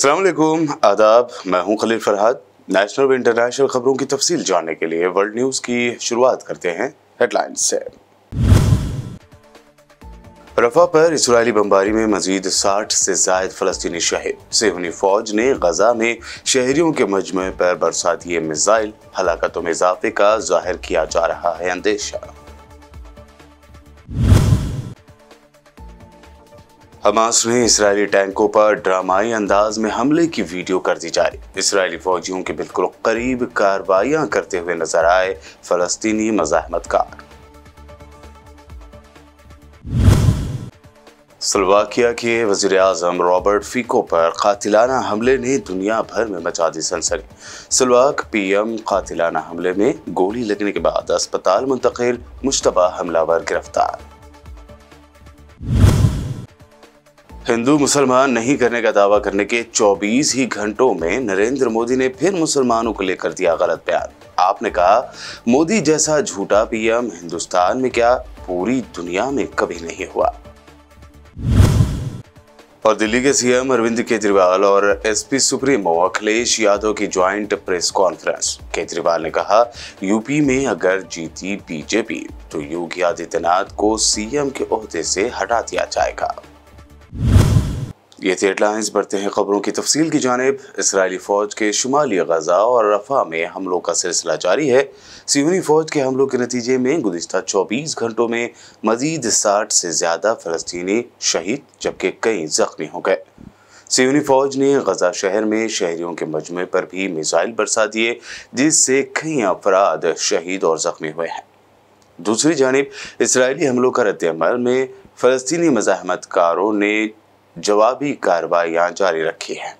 अस्सलाम आदाब, मैं हूँ खलील फरहाद। नेशनल व इंटरनेशनल खबरों की तफसील जानने के लिए वर्ल्ड न्यूज़ की शुरुआत करते हैं हेडलाइंस से। रफा पर इसराइली बमबारी में मजीद 60 से जायद फलस्तीनी शहीद। सेहनी फौज ने गजा में शहरियों के मजमु पर बरसा दिए मिसाइल, हलाकतों में इजाफे का ज़ाहिर किया जा रहा है अंदेशा। हमास ने इसराइली टैंकों पर ड्रामाई अंदाज में हमले की वीडियो कर दी जारी। इसराइली फौजियों के बिल्कुल करीब कार्रवाइयाँ करते हुए नज़र आए फलस्तीनी मजाहमतकार। स्लोवाकिया के वज़ीर अजम रॉबर्ट फीको पर कातिलाना हमले ने दुनिया भर में मचा दी सनसनी। स्लोवाक पीएम कातिलाना हमले में गोली लगने के बाद अस्पताल मुंतकिल मुशतबा हमलावर गिरफ़्तार। हिंदू मुसलमान नहीं करने का दावा करने के 24 ही घंटों में नरेंद्र मोदी ने फिर मुसलमानों को लेकर दिया गलत बयान। आपने कहा, मोदी जैसा झूठा पीएम हिंदुस्तान में क्या पूरी दुनिया में कभी नहीं हुआ? और दिल्ली के सीएम अरविंद केजरीवाल और एसपी सुप्रीमो अखिलेश यादव की ज्वाइंट प्रेस कॉन्फ्रेंस। केजरीवाल ने कहा, यूपी में अगर जीती बीजेपी तो योगी आदित्यनाथ को सीएम के ओहदे से हटा दिया जाएगा। ये हेडलाइंस बढ़ते हैं खबरों की तफसील की जानब। इसराइली फ़ौज के शुमाली गजा और रफा में हमलों का सिलसिला जारी है। सीवनी फ़ौज के हमलों के नतीजे में गुजशत 24 घंटों में मजीद 60 से ज़्यादा फ़लस्तनी शहीद, जबकि कई जख्मी हो गए। सिवनी फ़ौज ने गजा शहर में शहरियों के मजमे पर भी मिसाइल बरसा दिए, जिससे कई अफराद शहीद और ज़ख्मी हुए हैं। दूसरी जानब, इसराइली हमलों का रद्दमल में फ़लस्तनी मजाहमतकारों ने जवाबी कार्रवाइयाँ जारी रखी हैं।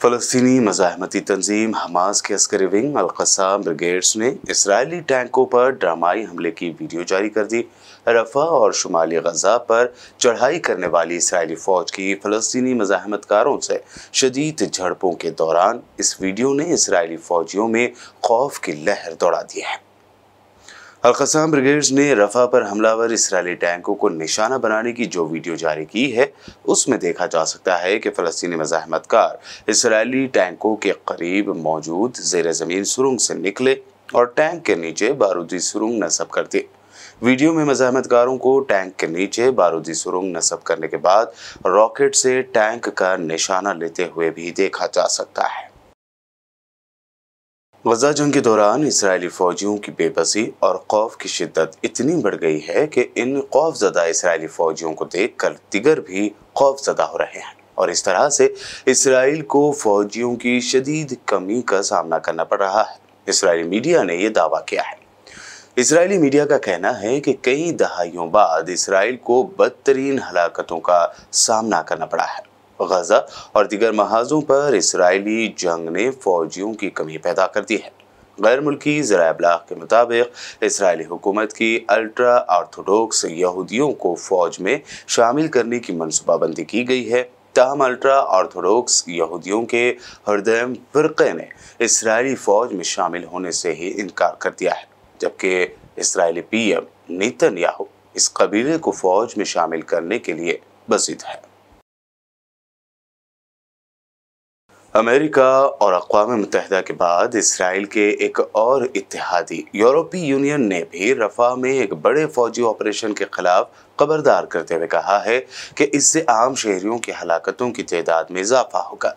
फ़लस्तनी मजाहमती तंजीम हमास के अस्कर विंग अलकसाम ब्रिगेड्स ने इसराइली टैंकों पर ड्रामाई हमले की वीडियो जारी कर दी। रफ़ा और शुमाली गजा पर चढ़ाई करने वाली इसराइली फ़ौज की फ़लस्तनी मजाहमतकारों से शदीद झड़पों के दौरान इस वीडियो ने इसराइली फ़ौजियों में खौफ की लहर दौड़ा दी है। अलकसाम ब्रिगेड्स ने रफा पर हमलावर इसराइली टैंकों को निशाना बनाने की जो वीडियो जारी की है, उसमें देखा जा सकता है कि फ़लस्तनी मजाहमतकार इसराइली टैंकों के करीब मौजूद जेर ज़मीन सुरंग से निकले और टैंक के नीचे बारूदी सुरंग नस्ब कर दी वीडियो में मजाहमतकारों को टैंक के नीचे बारूदी सुरंग नस्ब करने के बाद रॉकेट से टैंक का निशाना लेते हुए भी देखा जा सकता है। गजा जंग के दौरान इसराइली फौजियों की बेबसी और खौफ की शिद्दत इतनी बढ़ गई है कि इन खौफजदा इसराइली फौजियों को देखकर दिगर भी खौफजदा हो रहे हैं। और इस तरह से इसराइल को फौजियों की शदीद कमी का सामना करना पड़ रहा है। इसराइली मीडिया ने यह दावा किया है। इसराइली मीडिया का कहना है कि कई दहाइयों बाद इसराइल को बदतरीन हलाकतों का सामना करना पड़ा है। गजा और दिगर महाजों पर इसराइली जंग ने फौजियों की कमी पैदा कर दी है। गैर मुल्की ज़रा अबलाग के मुताबिक इसराइली हुकूमत की अल्ट्रा आर्थोडॉक्स यहूदियों को फ़ौज में शामिल करने की मनसूबाबंदी की गई है। ताहम अल्ट्रा ऑर्थोडॉक्स यहूदियों के हरदम फ़िरक़े ने इसराइली फ़ौज में शामिल होने से ही इनकार कर दिया है, जबकि Israeli P M Netanyahu इस कबीले को फ़ौज में शामिल करने के लिए बसित है। अमेरिका और अकवा मुतहदा के बाद इसराइल के एक और इतिहादी यूरोपीय यूनियन ने भी रफा में एक बड़े फौजी ऑपरेशन के खिलाफ खबरदार करते हुए कहा है कि इससे आम शहरियों की हलाकतों की तादाद में इजाफा होगा।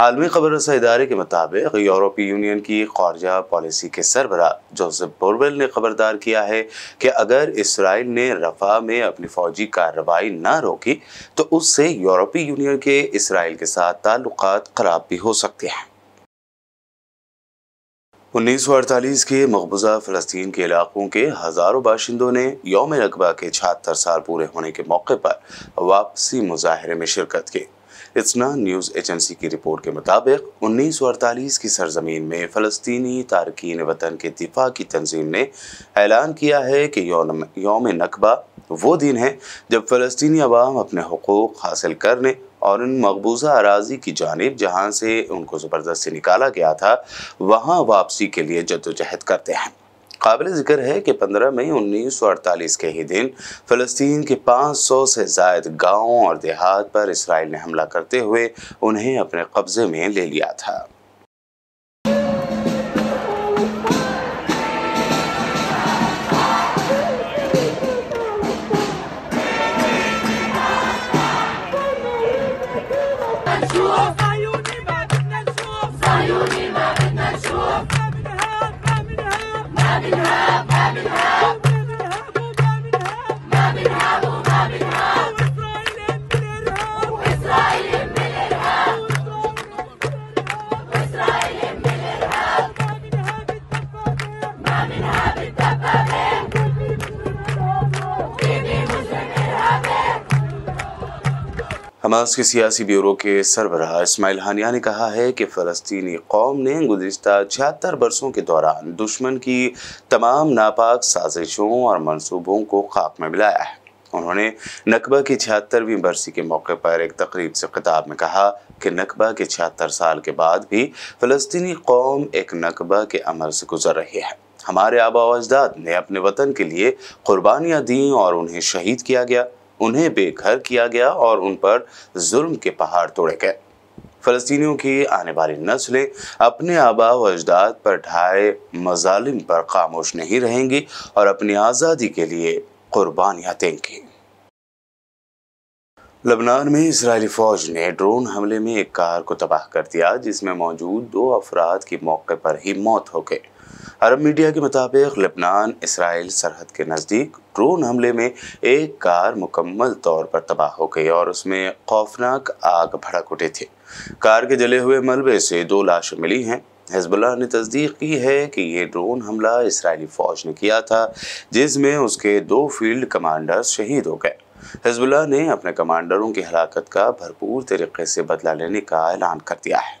आलमी खबर रसा इदारे के मुताबिक यूरोपीय यूनियन की खारजा पॉलिसी के सरबरा जोसेफ बोरवेल ने खबरदार किया है कि अगर इसराइल ने रफा में अपनी फौजी कार्रवाई न रोकी तो उससे यूरोपीय यूनियन के इसराइल के साथ ताल्लुक खराब भी हो सकते हैं। उन्नीस सौ अड़तालीस के मकबूजा फ़लस्तीन के इलाकों के हज़ारों बाशिंदों ने योम अकबा के छहत्तर साल पूरे होने के मौके पर वापसी मुजाहरे में शिरकत की। इतना न्यूज़ एजेंसी की रिपोर्ट के मुताबिक, उन्नीस सौ अड़तालीस की सरजमीन में फ़लस्तनी तारकिन वतन के दिफा की तंजीम ने ऐलान किया है कि योम नकबा वो दिन है जब फ़लस्तनी अवाम अपने हकूक़ हासिल करने और उन मकबूजा अराजी की जानब जहाँ से उनको ज़बरदस्ती निकाला गया था, वहाँ वापसी के लिए जद्दोजहद करते हैं। काबिल ज़िक्र है कि 15 मई 1948 के ही दिन फ़लस्तीन के 500 से जायद गाँवों और देहात पर इसराइल ने हमला करते हुए उन्हें अपने कब्ज़े में ले लिया था। Happy Trump! Happy Trump! Hamas के सियासी ब्यूरो के सरबराह इसमाइल हानिया ने कहा है कि फ़लस्तनी कौम ने गुजशत छिहत्तर बरसों के दौरान दुश्मन की तमाम नापाक साजिशों और मनसूबों को खाक में मिलाया है। उन्होंने नकबा की छिहत्तरवीं बरसी के मौके पर एक तकरीब से खिताब में कहा कि नकबा के छिहत्तर साल के बाद भी फ़लस्तनी कौम एक नकबा के अमल से गुजर रही है। हमारे आबा अजदाद ने अपने वतन के लिए कुर्बानियाँ दी और उन्हें शहीद किया गया। उन्हें बेघर किया गया और उन पर जुल्म के पहाड़ तोड़े गए। फ़लस्तीनियों की आने वाली नस्लें अपने आबा व अजदाद पर ढाए मजालिम पर खामोश नहीं रहेंगी और अपनी आज़ादी के लिए कुर्बानियाँ देंगी। लबनान में इसराइली फ़ौज ने ड्रोन हमले में एक कार को तबाह कर दिया, जिसमें मौजूद दो अफराद की मौके पर ही मौत हो गई। अरब मीडिया के मुताबिक लेबनान, इसराइल सरहद के नज़दीक ड्रोन हमले में एक कार मुकम्मल तौर पर तबाह हो गई और उसमें खौफनाक आग भड़क उठे थे। कार के जले हुए मलबे से दो लाशें मिली हैं। हिजबुल्लाह ने तस्दीक की है कि ये ड्रोन हमला इसराइली फ़ौज ने किया था, जिसमें उसके दो फ़ील्ड कमांडर्स शहीद हो गए। हिजबुल्लाह ने अपने कमांडरों की हलाकत का भरपूर तरीके से बदला लेने का ऐलान कर दिया है।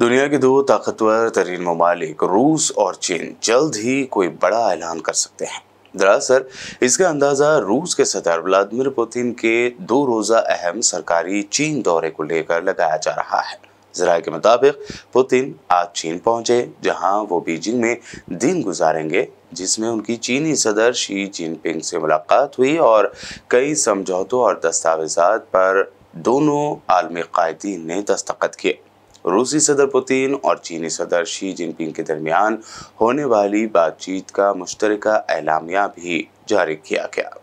दुनिया के दो ताकतवर तरीन ममालिक रूस और चीन जल्द ही कोई बड़ा ऐलान कर सकते हैं दरअसल इसका अंदाज़ा रूस के सदर व्लादिमिर पुतिन के दो रोज़ा अहम सरकारी चीन दौरे को लेकर लगाया जा रहा है जरा के मुताबिक पुतिन आज चीन पहुंचे जहां वो बीजिंग में दिन गुजारेंगे जिसमें उनकी चीनी सदर शी जिनपिंग से मुलाकात हुई और कई समझौतों और दस्तावेजात पर दोनों आलमी कायदीन ने दस्तखत किए। रूसी सदर पुतिन और चीनी सदर शी जिनपिंग के दरमियान होने वाली बातचीत का मुश्तरका एलामिया भी जारी किया गया।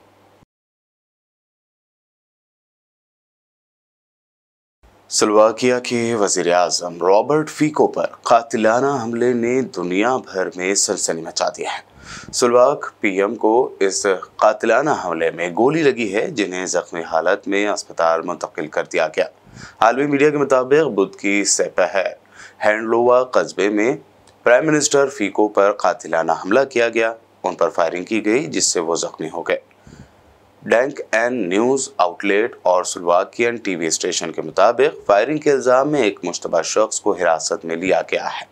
स्लोवाकिया के वज़ीर अजम रॉबर्ट फीको पर कातिलाना हमले ने दुनिया भर में सनसनी मचा दिया है। सुलवाक पीएम को इस कातिलाना हमले में गोली लगी है, जिन्हें जख्मी हालत में अस्पताल मुंतकिल कर दिया गया। आलमी मीडिया के मुताबिक बुध की सपहर हैंडलोवा कस्बे में प्राइम मिनिस्टर फीको पर कातिलाना हमला किया गया। उन पर फायरिंग की गई, जिससे वो जख्मी हो गए। डैंक एन न्यूज़ आउटलेट और सुलवाकियन टीवी स्टेशन के मुताबिक फायरिंग के इल्ज़ाम में एक मुशतबा शख्स को हिरासत में लिया गया है।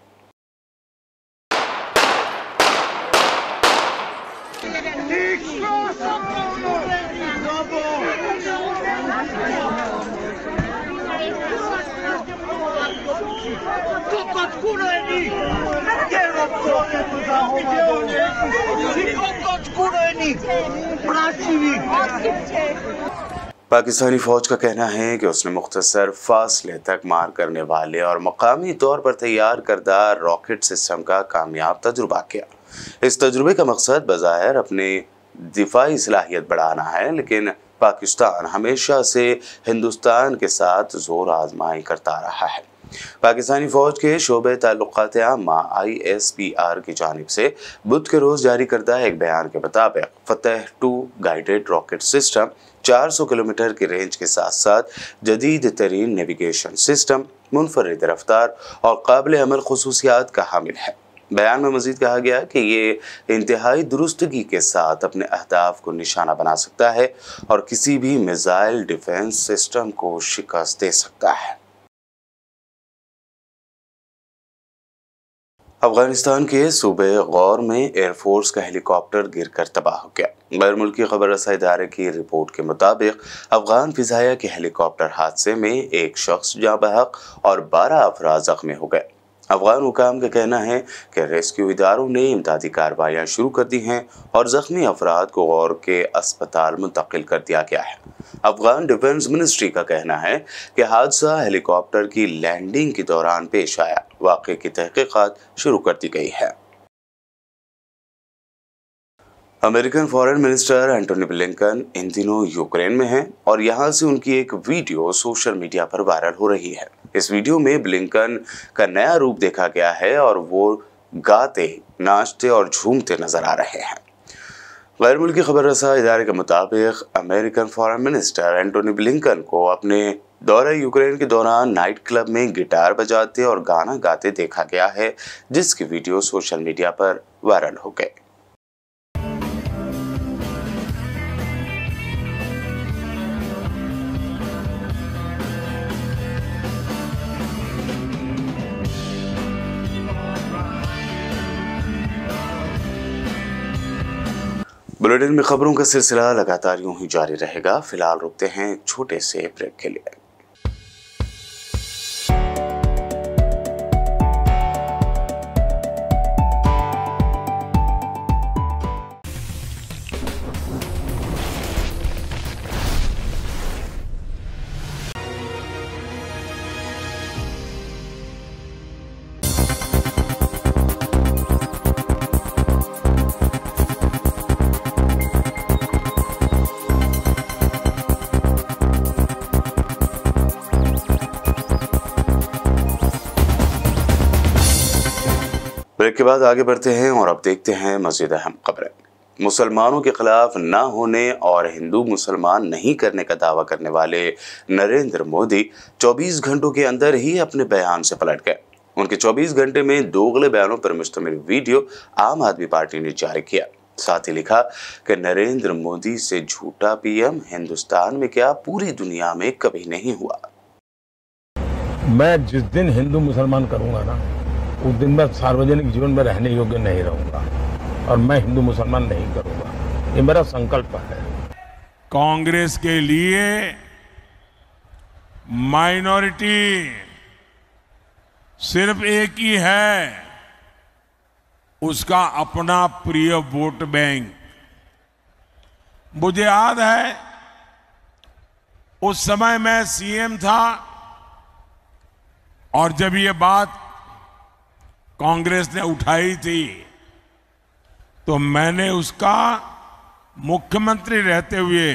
पाकिस्तानी फौज का कहना है कि उसने मुख्तसर फासले तक मार करने वाले और मकामी तौर पर तैयार करदा रॉकेट सिस्टम का कामयाब तजुर्बा किया। इस तजुर्बे का मकसद बाज़ाहिर अपने दिफाई सलाहियत बढ़ाना है, लेकिन पाकिस्तान हमेशा से हिंदुस्तान के साथ ज़ोर आजमाई करता रहा है। पाकिस्तानी फौज के शोबे ताल्लुकात आमा आई एस पी आर की जानब से बुध के रोज़ जारी करदा एक बयान के मुताबिक, Fateh two guided rocket system 400 kilometre की रेंज के साथ साथ जदीद तरीन नेविगेशन सिस्टम मुनफरद रफ्तार और काबिल अमल खसूसियात का हामिल है। बयान में मजीद कहा गया कि ये इंतहाई दुरुस्तगी के साथ अपने अहदाफ को निशाना बना सकता है और किसी भी मिज़ाइल डिफेंस सिस्टम को शिकस्त दे सकता है। अफ़गानिस्तान के सूबे गौर में एयरफोर्स का हेलीकॉप्टर गिरकर तबाह हो गया। गैर मुल्की खबर रसा इदारे की रिपोर्ट के मुताबिक, अफगान फिजाया के हेलीकॉप्टर हादसे में एक शख्स जाँ बहक और बारह अफराज जख्मी हो गए। अफगान हुकाम का कहना है कि रेस्क्यू इदारों ने इमदादी कार्रवाइयाँ शुरू कर दी हैं और ज़ख्मी अफराद को गौर के अस्पताल मुंतकिल कर दिया गया है। अफगान डिफेंस मिनिस्ट्री का कहना है कि हादसा हेलीकॉप्टर की लैंडिंग के दौरान पेश आया। वाक़े की तहकीक़ात शुरू कर दी गई है। American foreign minister Antony Blinken इन दिनों यूक्रेन में हैं और यहाँ से उनकी एक वीडियो सोशल मीडिया पर वायरल हो रही है। इस वीडियो में ब्लिंकन का नया रूप देखा गया है और वो गाते, नाचते और झूमते नज़र आ रहे हैं। गैर मुल्की खबर रसा इदारे के मुताबिक American foreign minister Antony Blinken को अपने दौरे यूक्रेन के दौरान नाइट क्लब में गिटार बजाते और गाना गाते देखा गया है, जिसकी वीडियो सोशल मीडिया पर वायरल हो गए। बुलेटिन में खबरों का सिलसिला लगातार यूँ ही जारी रहेगा। फ़िलहाल रुकते हैं छोटे से ब्रेक के लिए। के बाद आगे बढ़ते हैं और अब देखते हैं मजीद अहम खबरें। मुसलमानों के खिलाफ न होने और हिंदू मुसलमान नहीं करने का दावा करने वाले नरेंद्र मोदी 24 घंटों के अंदर ही अपने बयान से पलट गए। उनके 24 घंटे में दोगले बयानों पर मुश्तमिल वीडियो आम आदमी पार्टी ने जारी किया। साथ ही लिखा कि नरेंद्र मोदी से झूठा पीएम, हिंदुस्तान में क्या पूरी दुनिया में कभी नहीं हुआ? मैं जिस दिन हिंदू मुसलमान करूँगा ना उस दिन मैं सार्वजनिक जीवन में रहने योग्य नहीं रहूँगा और मैं हिंदू मुसलमान नहीं करूँगा। ये मेरा संकल्प है। कांग्रेस के लिए माइनॉरिटी सिर्फ़ एक ही है, उसका अपना प्रिय वोट बैंक। मुझे याद है, उस समय मैं सीएम था और जब ये बात कांग्रेस ने उठाई थी तो मैंने उसका मुख्यमंत्री रहते हुए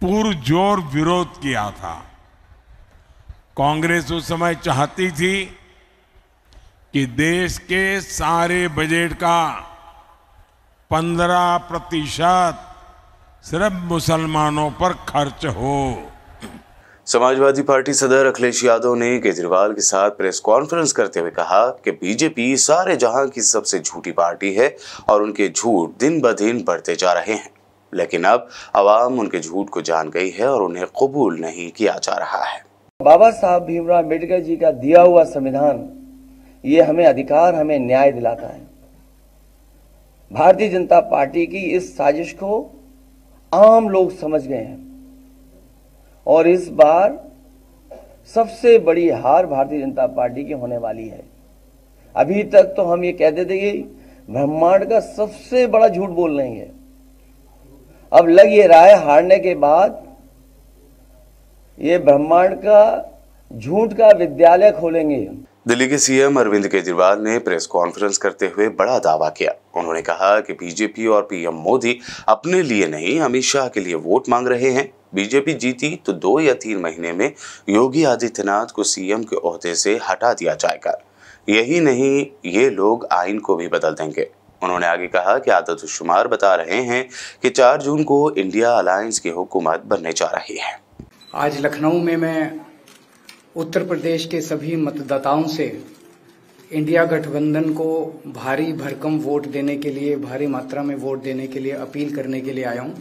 पुरजोर विरोध किया था। कांग्रेस उस समय चाहती थी कि देश के सारे बजट का 15 प्रतिशत सिर्फ़ मुसलमानों पर खर्च हो। समाजवादी पार्टी सदर अखिलेश यादव ने केजरीवाल के साथ प्रेस कॉन्फ्रेंस करते हुए कहा कि बीजेपी सारे जहाँ की सबसे झूठी पार्टी है और उनके झूठ दिन ब दिन बढ़ते जा रहे हैं। लेकिन अब आवाम उनके झूठ को जान गई है और उन्हें कबूल नहीं किया जा रहा है। बाबा साहब भीमराव अंबेडकर जी का दिया हुआ संविधान, ये हमें अधिकार, हमें न्याय दिलाता है। भारतीय जनता पार्टी की इस साजिश को आम लोग समझ गए हैं। और इस बार सबसे बड़ी हार भारतीय जनता पार्टी की होने वाली है। अभी तक तो हम ये कहते थे कि ब्रह्मांड का सबसे बड़ा झूठ बोल रहे हैं। अब लग ये रहा है हारने के बाद ये ब्रह्मांड का झूठ का विद्यालय खोलेंगे। दिल्ली के सीएम अरविंद केजरीवाल ने प्रेस कॉन्फ्रेंस करते हुए बड़ा दावा किया। उन्होंने कहा कि बीजेपी और पीएम मोदी अपने लिए नहीं, अमित शाह के लिए वोट मांग रहे हैं। बीजेपी जीती तो दो या तीन महीने में योगी आदित्यनाथ को सीएम के ओहदे से हटा दिया जाएगा। यही नहीं, ये लोग आइन को भी बदल देंगे। उन्होंने आगे कहा कि आदत शुमार बता रहे हैं कि 4 जून को इंडिया अलायंस की हुकूमत बनने जा रही है। आज लखनऊ में मैं उत्तर प्रदेश के सभी मतदाताओं से इंडिया गठबंधन को भारी भरकम वोट देने के लिए, भारी मात्रा में वोट देने के लिए अपील करने के लिए आया हूँ।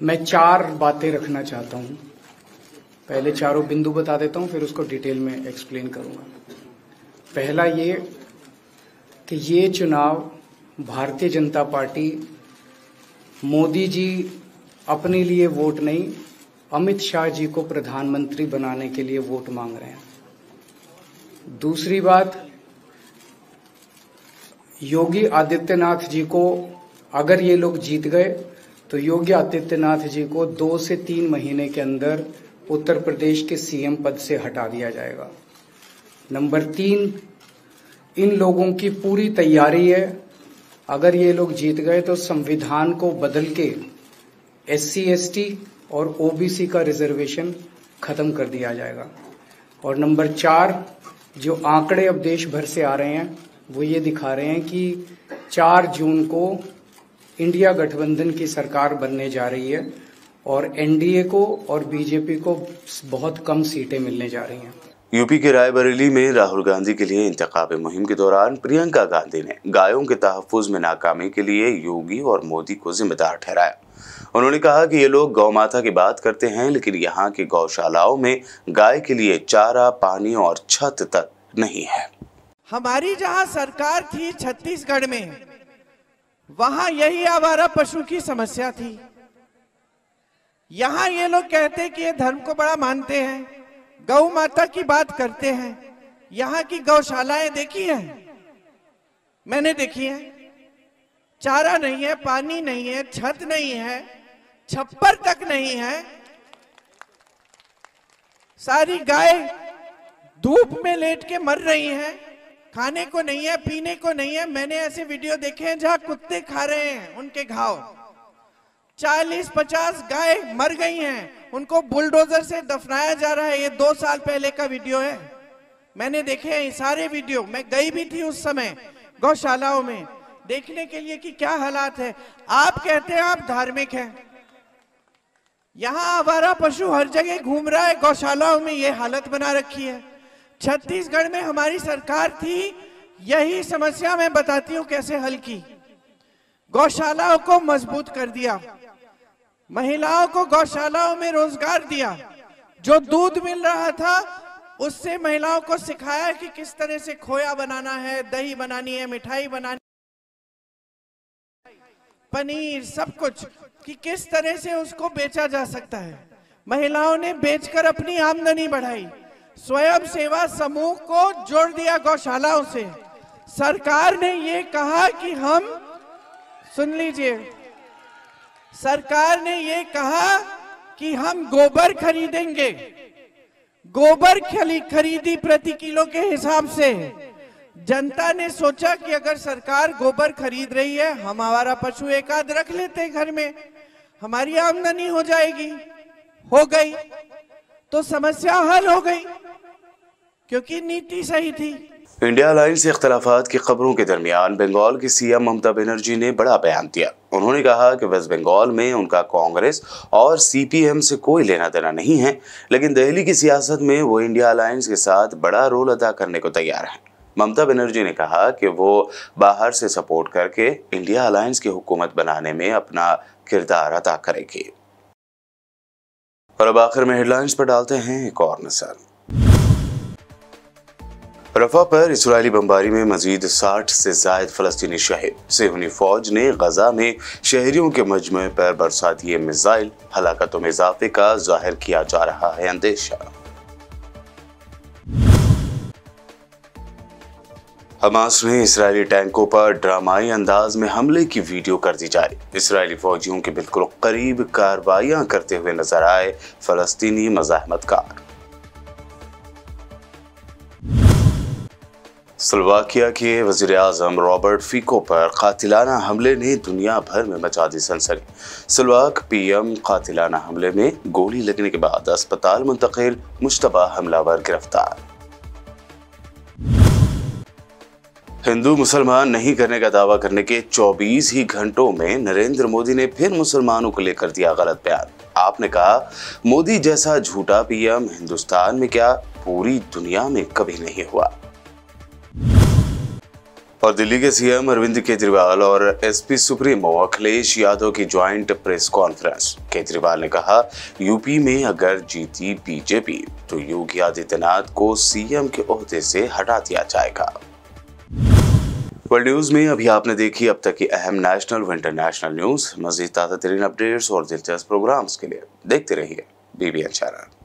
मैं चार बातें रखना चाहता हूँ। पहले चारों बिंदु बता देता हूँ, फिर उसको डिटेल में एक्सप्लेन करूँगा। पहला ये कि ये चुनाव भारतीय जनता पार्टी मोदी जी अपने लिए वोट नहीं, अमित शाह जी को प्रधानमंत्री बनाने के लिए वोट मांग रहे हैं। दूसरी बात, योगी आदित्यनाथ जी को अगर ये लोग जीत गए तो योगी आदित्यनाथ जी को दो से तीन महीने के अंदर उत्तर प्रदेश के सीएम पद से हटा दिया जाएगा। नंबर तीन, इन लोगों की पूरी तैयारी है। अगर ये लोग जीत गए तो संविधान को बदल के एस सी और ओबीसी का रिजर्वेशन खत्म कर दिया जाएगा। और नंबर चार, जो आंकड़े अब देश भर से आ रहे हैं, वो ये दिखा रहे हैं कि चार जून को इंडिया गठबंधन की सरकार बनने जा रही है और एनडीए को और बीजेपी को बहुत कम सीटें मिलने जा रही हैं। यूपी के रायबरेली में राहुल गांधी के लिए इंतखाब मुहिम के दौरान प्रियंका गांधी ने गायों के तहफ़ में नाकामी के लिए योगी और मोदी को जिम्मेदार ठहराया। उन्होंने कहा कि ये लोग गौ माता की बात करते हैं लेकिन यहाँ की गौशालाओं में गाय के लिए चारा पानी और छत तक नहीं है। हमारी जहाँ सरकार थी छत्तीसगढ़ में वहाँ यही आवारा पशु की समस्या थी। यहाँ ये लोग कहते कि ये धर्म को बड़ा मानते हैं, गौ माता की बात करते हैं। यहाँ की गौशालाएँ देखी हैं? मैंने देखी है। चारा नहीं है, पानी नहीं है, छत नहीं है, छप्पर तक नहीं है। सारी गाय धूप में लेट के मर रही हैं। खाने को नहीं है, पीने को नहीं है। मैंने ऐसे वीडियो देखे हैं जहाँ कुत्ते खा रहे हैं, उनके घाव। चालीस, पचास गाय मर गई हैं। उनको बुलडोजर से दफनाया जा रहा है। ये दो साल पहले का वीडियो है। मैंने देखे हैं सारे वीडियो मैं गई भी थी उस समय गौशालाओं में। देखने के लिए कि क्या हालात है। आप कहते हैं आप धार्मिक हैं। यहाँ आवारा पशु हर जगह घूम रहा है। गौशालाओं में ये हालत बना रखी है। छत्तीसगढ़ में हमारी सरकार थी, यही समस्या मैं बताती हूँ कैसे हल की। गौशालाओं को मज़बूत कर दिया। महिलाओं को गौशालाओं में रोज़गार दिया। जो दूध मिल रहा था, उससे महिलाओं को सिखाया कि किस तरह से खोया बनाना है, दही बनानी है, मिठाई बनानी पनीर, सब कुछ, कि किस तरह से उसको बेचा जा सकता है। महिलाओं ने बेचकर अपनी आमदनी बढ़ाई। स्वयं सेवा समूह को जोड़ दिया गौशालाओं से। सरकार ने ये कहा कि हम, सुन लीजिए, सरकार ने ये कहा कि हम गोबर खरीदेंगे। गोबर खरीदी प्रति किलो के हिसाब से। जनता ने सोचा कि अगर सरकार गोबर खरीद रही है, हम हमारा पशु एक आध रख लेते घर में। हमारी आमदनी हो जाएगी। हो गई। तो समस्या हल हो गई, क्योंकि नीति सही थी। इंडिया अलायंस से इख्तलाफात की खबरों के दरमियान बंगाल की सीएम ममता बनर्जी ने बड़ा बयान दिया। उन्होंने कहा कि वेस्ट बंगाल में उनका कांग्रेस और सीपीएम से कोई लेना देना नहीं है, लेकिन दिल्ली की सियासत में वो इंडिया अलायंस के साथ बड़ा रोल अदा करने को तैयार है। ममता बनर्जी ने कहा कि वो बाहर से सपोर्ट करके इंडिया अलायंस की हुकूमत बनाने में अपना किरदार अदा करेगी। और अब आखिर में हेडलाइंस पर डालते हैं एक और नज़र। रफा पर इसराइली बमबारी में मजीद 60 से जायद फलस्तनी शहीद। सेहनी फौज ने गजा में शहरियों के मजमु पर बरसाती दिए मिसाइल, हलाकतों में इजाफे का ज़ाहिर किया जा रहा है, अंदेशा। हमास ने इसराइली टैंकों पर ड्रामाई अंदाज में हमले की वीडियो कर दी जारी इसराइली फौजियों के बिल्कुल करीब कार्रवाइयाँ करते हुए नज़र आए फलस्तीनी मजाहमतकार। स्लोवाकिया के वज़ीर अजम रॉबर्ट फीको पर कातिलाना हमले ने दुनिया भर में मचा दी सनसनी। स्लोवाक पीएम कातिलाना हमले में गोली लगने के बाद अस्पताल मुंतकिल मुशतबा हमलावर गिरफ़्तार। हिंदू मुसलमान नहीं करने का दावा करने के 24 ही घंटों में नरेंद्र मोदी ने फिर मुसलमानों को लेकर दिया गलत बयान। आपने कहा, मोदी जैसा झूठा पीएम हिंदुस्तान में क्या पूरी दुनिया में कभी नहीं हुआ? और दिल्ली के सीएम अरविंद केजरीवाल और एसपी सुप्रीमो अखिलेश यादव की ज्वाइंट प्रेस कॉन्फ्रेंस। केजरीवाल ने कहा, यूपी में अगर जीती बीजेपी तो योगी आदित्यनाथ को सीएम के ओहदे से हटा दिया जाएगा। वर्ल्ड न्यूज़ में अभी आपने देखी अब तक की अहम नेशनल व इंटरनेशनल न्यूज़ मजीद ताज़ा तरीन अपडेट्स और दिलचस्प प्रोग्राम्स के लिए देखते रहिए। BBN channel